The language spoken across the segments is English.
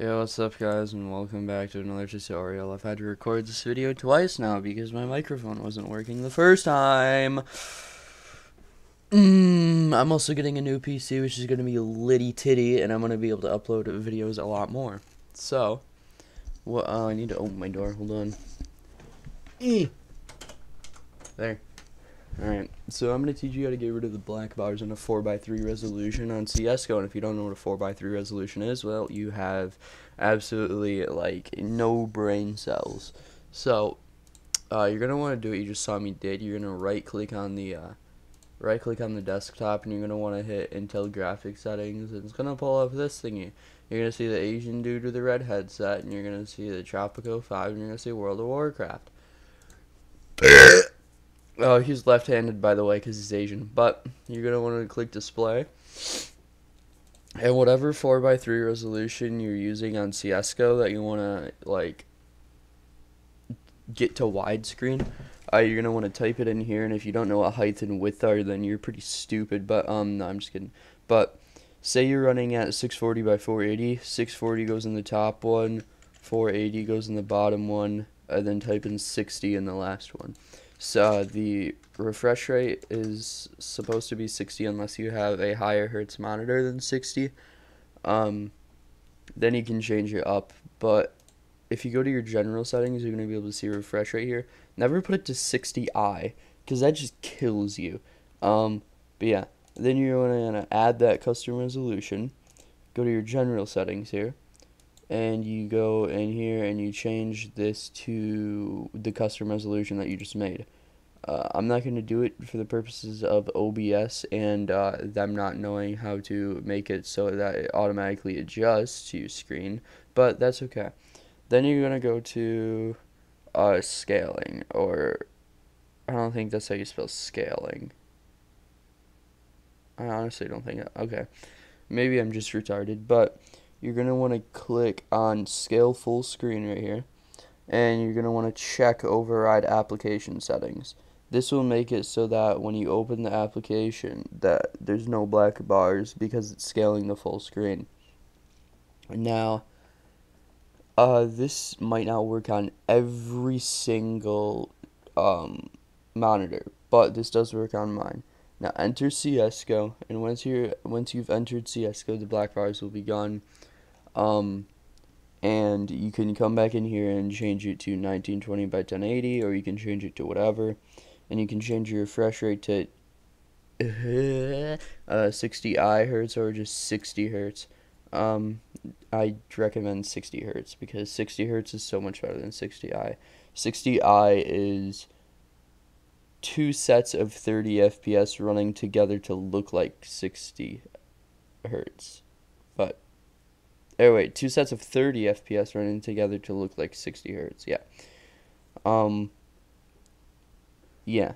Yo, what's up guys and welcome back to another tutorial. I've had to record this video twice now because my microphone wasn't working the first time. Mm, I'm also getting a new PC which is going to be litty titty and I'm going to be able to upload videos a lot more. So, what, uh, I need to open my door, hold on. E. There. Alright, so I'm going to teach you how to get rid of the black bars in a 4x3 resolution on CSGO, and if you don't know what a 4x3 resolution is, well, you have absolutely, like, no brain cells. So, uh, you're going to want to do what you just saw me did. You're going to right-click on the, uh, right-click on the desktop, and you're going to want to hit Intel Graphics Settings, and it's going to pull up this thingy. You're going to see the Asian dude with the red headset, and you're going to see the Tropico 5, and you're going to see World of Warcraft. Oh, he's left-handed, by the way, because he's Asian. But you're going to want to click display. And whatever 4x3 resolution you're using on CSGO that you want to, like, get to widescreen, uh, you're going to want to type it in here. And if you don't know what height and width are, then you're pretty stupid. But, um, no, I'm just kidding. But, say you're running at 640 by 480. 640 goes in the top one. 480 goes in the bottom one. And then type in 60 in the last one. So the refresh rate is supposed to be 60 unless you have a higher hertz monitor than 60. Um, then you can change it up. But if you go to your general settings, you're going to be able to see refresh rate here. Never put it to 60i because that just kills you. Um, but yeah, then you're going to add that custom resolution. Go to your general settings here and you go in here and you change this to the custom resolution that you just made. Uh, I'm not going to do it for the purposes of OBS and uh, them not knowing how to make it so that it automatically adjusts to your screen, but that's okay. Then you're going to go to uh, scaling, or I don't think that's how you spell scaling. I honestly don't think, okay. Maybe I'm just retarded, but you're going to want to click on scale full screen right here and you're going to want to check override application settings. This will make it so that when you open the application that there's no black bars because it's scaling the full screen. Now uh, this might not work on every single um, monitor but this does work on mine. Now enter CSGO and once you're once you've entered CSGO the black bars will be gone um, and you can come back in here and change it to 1920 by 1080 or you can change it to whatever. And you can change your refresh rate to uh, 60 i hertz or just 60 hertz. Um, I recommend 60 hertz because 60 hertz is so much better than 60i 60i is two sets of 30 fps running together to look like 60 hertz. But Oh wait, two sets of 30 FPS running together to look like 60 hertz. Yeah. Um. Yeah.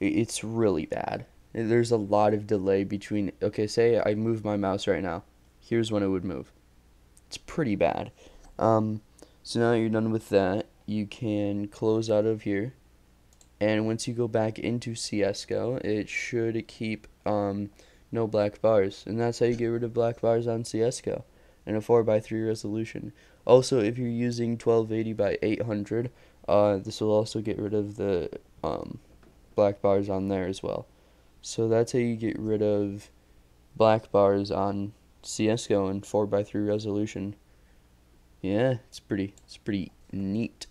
It's really bad. There's a lot of delay between. Okay, say I move my mouse right now. Here's when it would move. It's pretty bad. Um. So now you're done with that. You can close out of here. And once you go back into CSGO, it should keep um, no black bars. And that's how you get rid of black bars on CSGO and a 4x3 resolution. Also, if you're using 1280 by 800, uh, this will also get rid of the um, black bars on there as well. So that's how you get rid of black bars on CSGO and 4x3 resolution. Yeah, it's pretty, it's pretty neat.